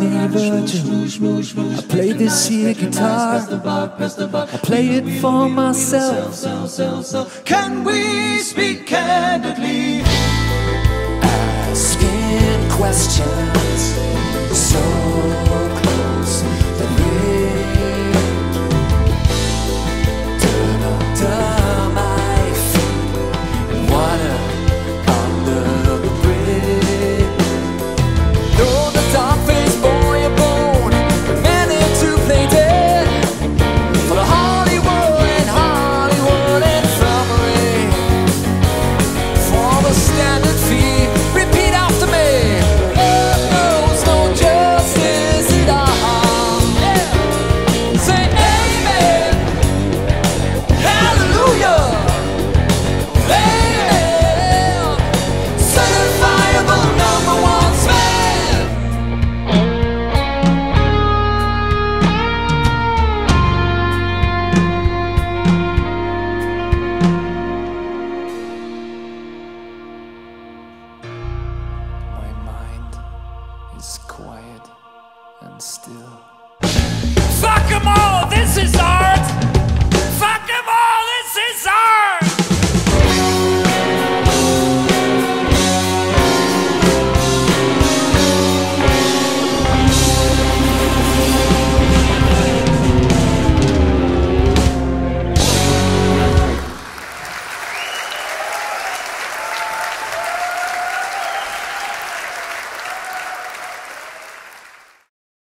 I. I play this here guitar. I play it for myself. Can we speak candidly? Asking questions. quiet and still. Fuck